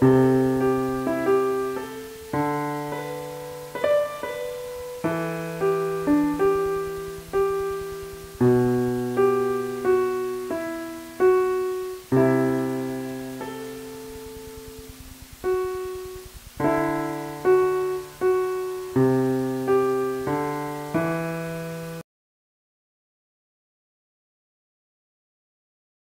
Música